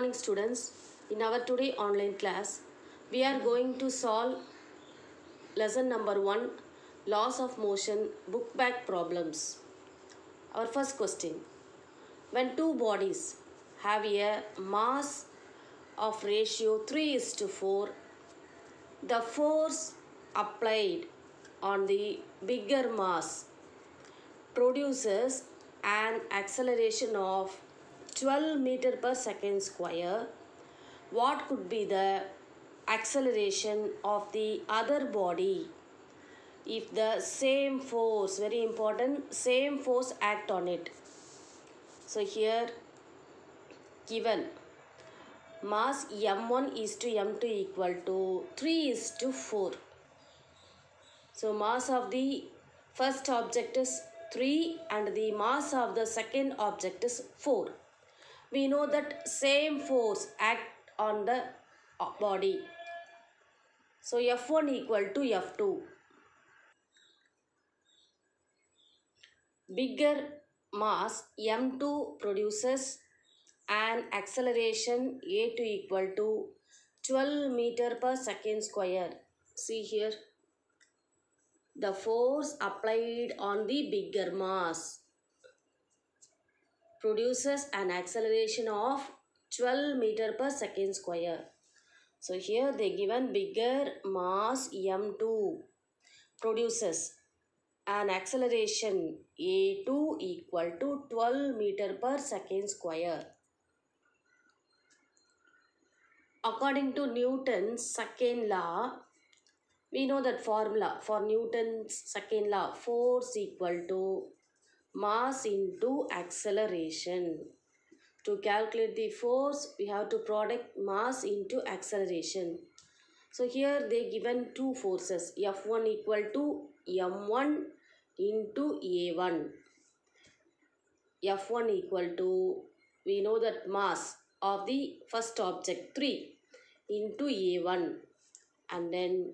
morning students. In our today online class, we are going to solve lesson number 1 laws of motion book back problems. Our first question. When two bodies have a mass of ratio 3 is to 4, the force applied on the bigger mass produces an acceleration of 12 meter per second square what could be the acceleration of the other body? If the same force very important same force act on it. So here given mass m1 is to m2 equal to 3 is to 4 so mass of the first object is 3 and the mass of the second object is 4. We know that same force act on the uh, body. So F1 equal to F2. Bigger mass M2 produces an acceleration A2 equal to 12 meter per second square. See here the force applied on the bigger mass produces an acceleration of 12 meter per second square. So here they given bigger mass m2 produces an acceleration a2 equal to 12 meter per second square. According to Newton's second law, we know that formula for Newton's second law force equal to mass into acceleration. To calculate the force, we have to product mass into acceleration. So here they given two forces F1 equal to M1 into A1. F1 equal to, we know that mass of the first object 3 into A1 and then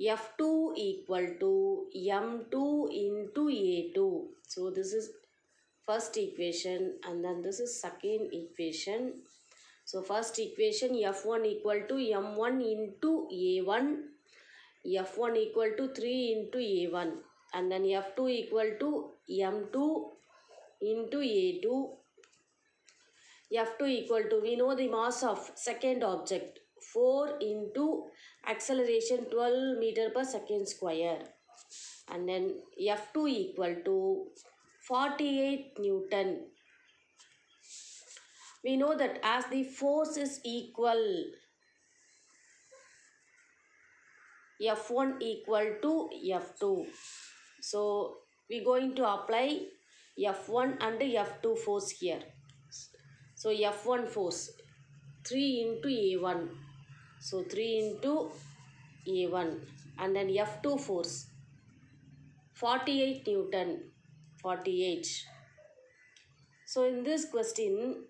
F2 equal to M2 into A2. So this is first equation and then this is second equation. So first equation F1 equal to M1 into A1. F1 equal to 3 into A1 and then F2 equal to M2 into A2. F2 equal to, we know the mass of second object 4 into acceleration 12 meter per second square and then F2 equal to 48 Newton. We know that as the force is equal F1 equal to F2. So we going to apply F1 and F2 force here. So F1 force 3 into A1 so 3 into A1 and then F2 force 48 Newton 48. So in this question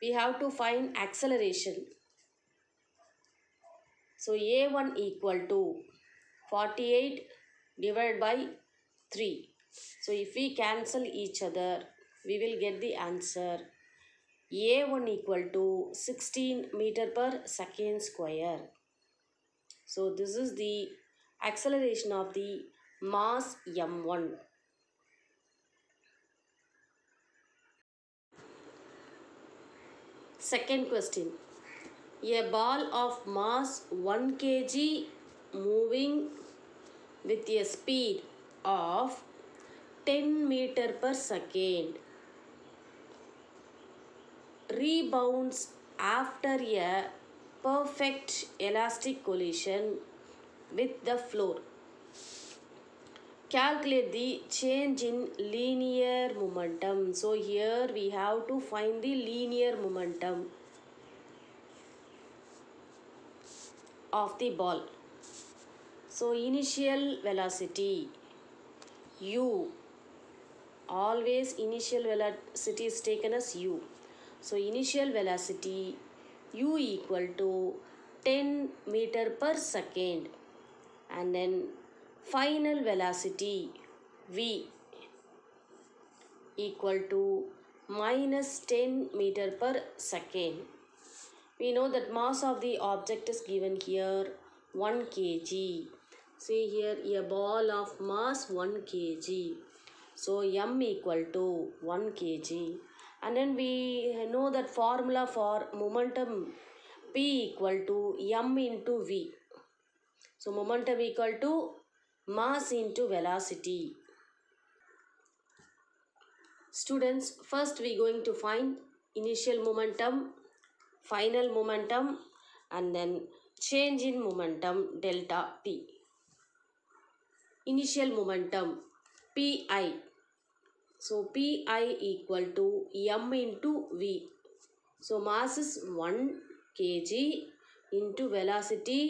we have to find acceleration. So A1 equal to 48 divided by 3. So if we cancel each other we will get the answer a1 equal to 16 meter per second square. So this is the acceleration of the mass m1. Second question. A ball of mass 1 kg moving with a speed of 10 meter per second rebounds after a perfect elastic collision with the floor. Calculate the change in linear momentum. So here we have to find the linear momentum of the ball. So initial velocity u always initial velocity is taken as u so initial velocity u equal to 10 meter per second and then final velocity v equal to minus 10 meter per second. We know that mass of the object is given here 1 kg. See here a ball of mass 1 kg. So m equal to 1 kg. And then we know that formula for momentum P equal to m into v. So momentum equal to mass into velocity. Students, first we going to find initial momentum, final momentum and then change in momentum delta P. Initial momentum Pi. So Pi equal to m into v. So mass is 1 kg into velocity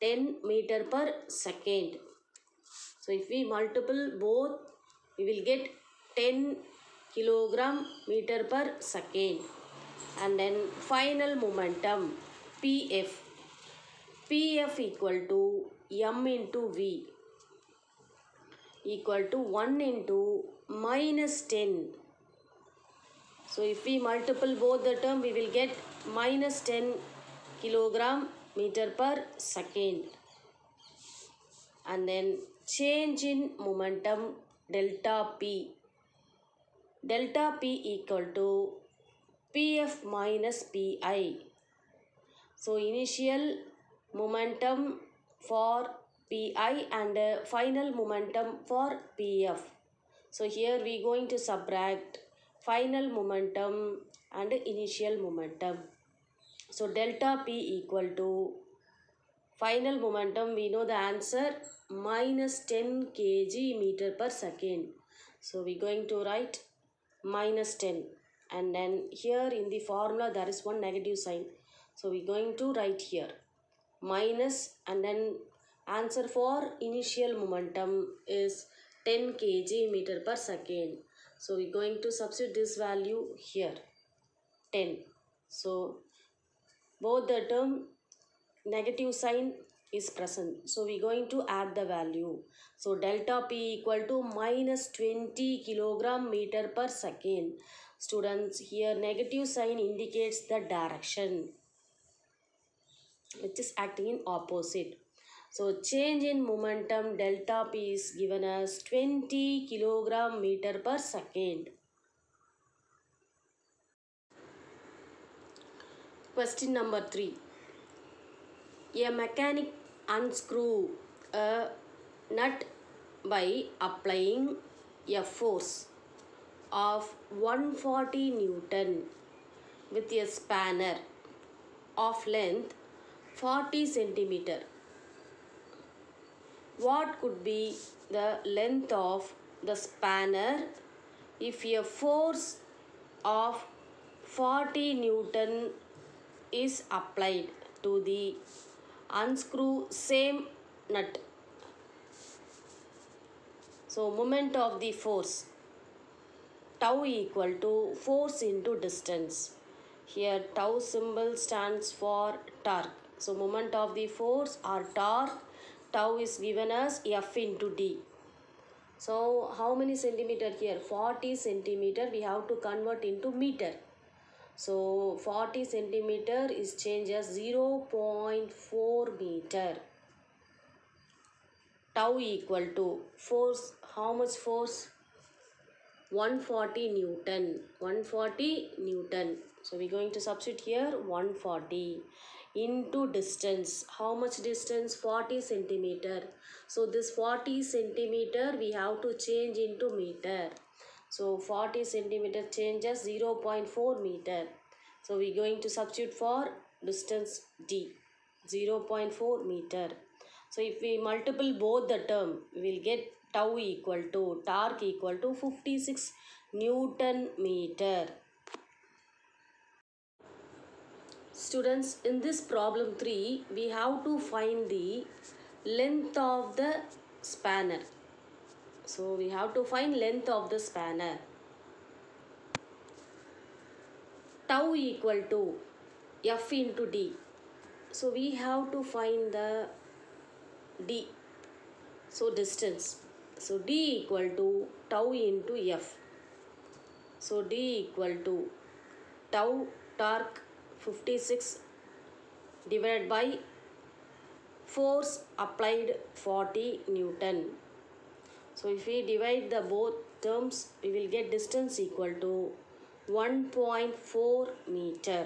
10 meter per second. So if we multiple both, we will get 10 kilogram meter per second. And then final momentum Pf. Pf equal to m into v equal to 1 into minus 10. So if we multiple both the term, we will get minus 10 kilogram meter per second. And then change in momentum delta P. Delta P equal to Pf minus Pi. So initial momentum for Pi and uh, final momentum for Pf. So here we going to subtract final momentum and initial momentum. So delta P equal to final momentum we know the answer minus 10 kg meter per second. So we going to write minus 10 and then here in the formula there is one negative sign. So we going to write here minus and then answer for initial momentum is 10 kg meter per second. So we're going to substitute this value here 10. So both the term negative sign is present. So we're going to add the value. So delta P equal to minus 20 kilogram meter per second. Students here negative sign indicates the direction which is acting in opposite. So change in momentum delta P is given as 20 kilogram meter per second. Question number 3. A mechanic unscrew a nut by applying a force of 140 Newton with a spanner of length 40 centimeter. What could be the length of the spanner if a force of 40 Newton is applied to the unscrew same nut. So moment of the force tau equal to force into distance. Here tau symbol stands for torque. So moment of the force or torque tau is given as F into D. So how many centimeter here? 40 centimeter we have to convert into meter. So 40 centimeter is changed as 0.4 meter. Tau equal to force. How much force? 140 Newton. 140 Newton. So we're going to substitute here 140 into distance. How much distance? 40 centimeter. So this 40 centimeter we have to change into meter. So 40 centimeter changes 0.4 meter. So we're going to substitute for distance D 0.4 meter. So if we multiple both the term, we will get tau equal to torque equal to 56 Newton meter. Students, in this problem 3, we have to find the length of the spanner. So we have to find length of the spanner. Tau equal to F into D. So we have to find the D. So distance. So D equal to tau into F. So D equal to tau torque 56 divided by force applied 40 Newton. So if we divide the both terms, we will get distance equal to 1.4 meter.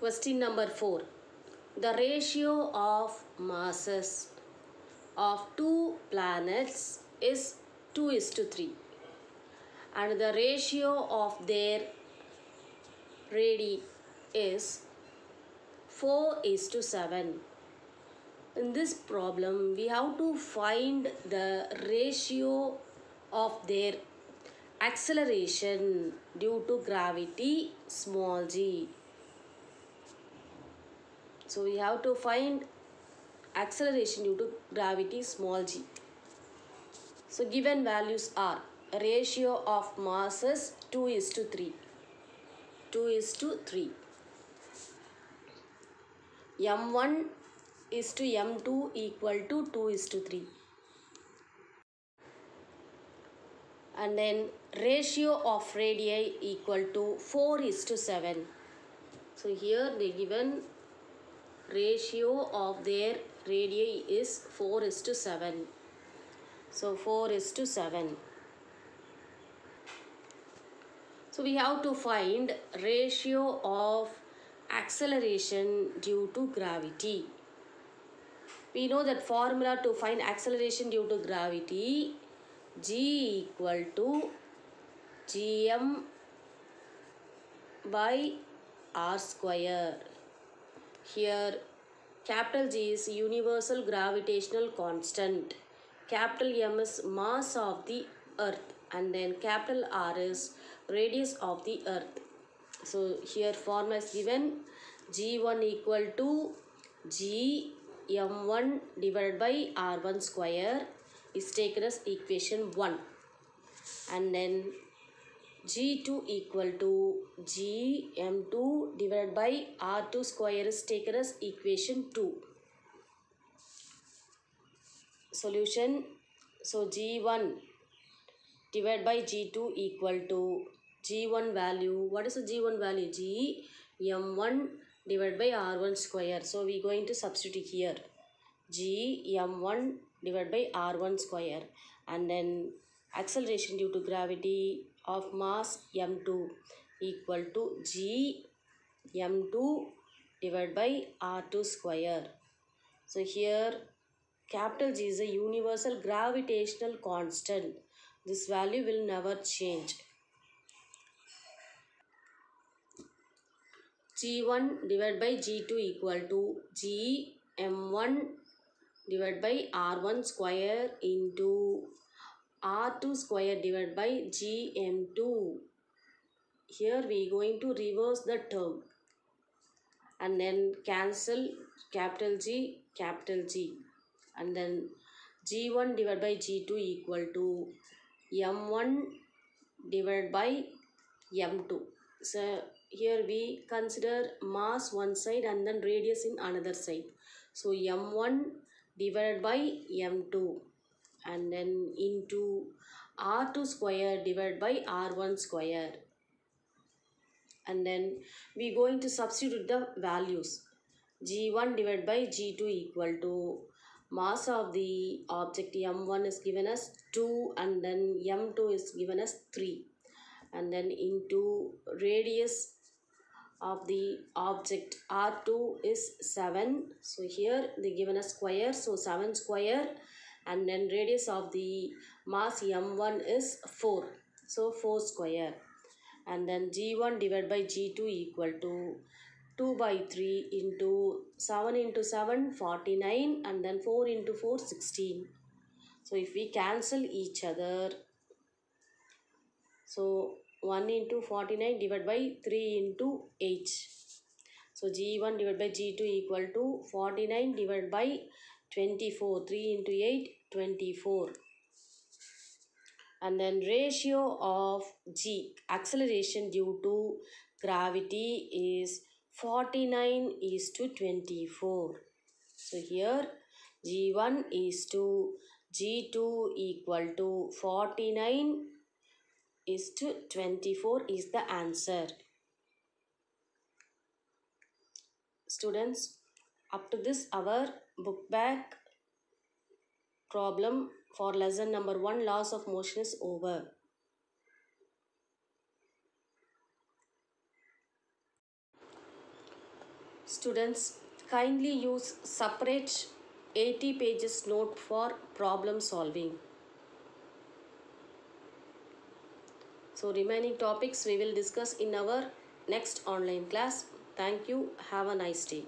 Question number 4. The ratio of masses of two planets is 2 is to 3 and the ratio of their radii is 4 is to 7. In this problem, we have to find the ratio of their acceleration due to gravity small g. So we have to find acceleration due to gravity small g. So given values are ratio of masses 2 is to 3. 2 is to 3. M1 is to M2 equal to 2 is to 3. And then ratio of radii equal to 4 is to 7. So here they given ratio of their radii is 4 is to 7. So 4 is to 7. So we have to find ratio of acceleration due to gravity. We know that formula to find acceleration due to gravity g equal to gm by r square. Here capital G is universal gravitational constant. Capital M is mass of the earth and then capital R is radius of the earth. So here formula is given G1 equal to G M1 divided by R1 square is taken as equation 1 and then G2 equal to G M2 divided by R2 square is taken as equation 2. Solution so G1 divided by G2 equal to G1 value. What is the G1 value? G M1 divided by R1 square. So we going to substitute here. G M1 divided by R1 square. And then acceleration due to gravity of mass M2 equal to G M2 divided by R2 square. So here capital G is a universal gravitational constant. This value will never change. G1 divided by G2 equal to G M1 divided by R1 square into R2 square divided by GM2. Here we going to reverse the term and then cancel capital G capital G and then G1 divided by G2 equal to M1 divided by M2. So here we consider mass one side and then radius in another side. So M1 divided by M2 and then into R2 square divided by R1 square. And then we going to substitute the values. G1 divided by G2 equal to mass of the object M1 is given as 2 and then M2 is given as 3 and then into radius of the object R2 is 7 so here they given a square. So 7 square and then radius of the mass M1 is 4 so 4 square. And then G1 divided by G2 equal to 2 by 3 into 7 into 7 49 and then 4 into 4 16 so if we cancel each other so 1 into 49 divided by 3 into 8 so G1 divided by G2 equal to 49 divided by 24 3 into 8 24 and then ratio of G acceleration due to gravity is 49 is to 24 so here G1 is to G2 equal to 49 is to 24 is the answer. Students, up to this our book back problem for lesson number 1 laws of motion is over. Students, kindly use separate 80 pages note for problem solving. So remaining topics we will discuss in our next online class. Thank you. Have a nice day.